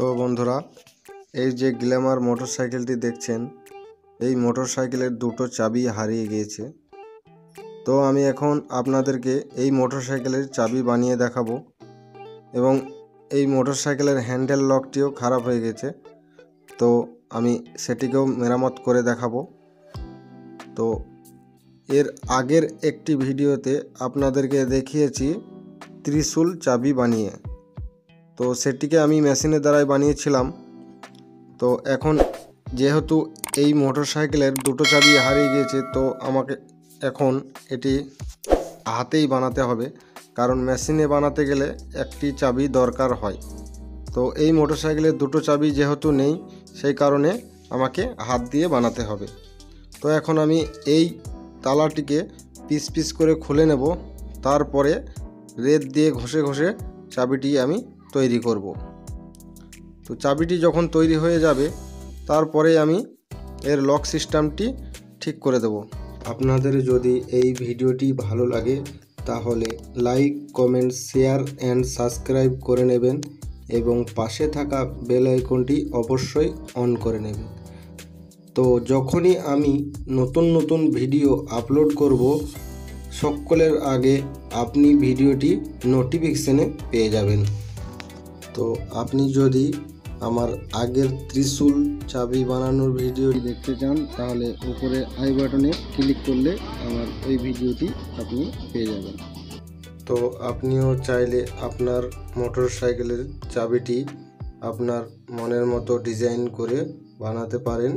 তো বন্ধুরা, এই যে গ্ল্যামার মোটরসাইকেলটি দেখছেন, এই মোটরসাইকেলের দুটো চাবি হারিয়ে গিয়েছে। তো আমি এখন আপনাদেরকে এই মোটরসাইকেলের চাবি বানিয়ে দেখাবো এবং এই মোটরসাইকেলের হ্যান্ডেল লকটিও খারাপ হয়ে গেছে। তো আমি সেটিকেও মেরামত করে দেখাবো। তো এর আগের একটি ভিডিওতে আপনাদেরকে দেখিয়েছি ত্রিশূল চাবি বানিয়ে। তো সেটিকে আমি মেশিনের দ্বারাই বানিয়েছিলাম। তো এখন যেহেতু এই মোটর সাইকেলের দুটো চাবি হারিয়ে গিয়েছে, তো আমাকে এখন এটি হাতেই বানাতে হবে। কারণ মেশিনে বানাতে গেলে একটি চাবি দরকার হয়। তো এই মোটর সাইকেলের দুটো চাবি যেহেতু নেই, সেই কারণে আমাকে হাত দিয়ে বানাতে হবে। তো এখন আমি এই তালাটিকে পিস পিস করে খুলে নেব। তারপরে রেত দিয়ে ঘষে ঘষে চাবিটি আমি তৈরি করব। তো চাবিটি যখন তৈরি হয়ে যাবে তারপরে আমি এর লক সিস্টেমটি ঠিক করে দেব। আপনাদের যদি এই ভিডিওটি ভালো লাগে, তাহলে like, comment, share and subscribe করে নেবেন এবং পাশে থাকা বেল আইকনটি অবশ্যই অন করে নেবেন। তো যখনই আমি নতুন নতুন ভিডিও আপলোড করব, সকলের আগে আপনি ভিডিওটি নোটিফিকেশনে পেয়ে যাবেন। তো আপনি যদি আমার আগের ত্রিশূল চাবি বানানোর ভিডিও দেখতে চান, তাহলে উপরে আই বাটনে ক্লিক করলে আমার এই ভিডিওটি আপনি পেয়ে যাবেন। তো আপনিও চাইলে আপনার মোটর সাইকেলের চাবিটি আপনার মনের মতো ডিজাইন করে বানাতে পারেন।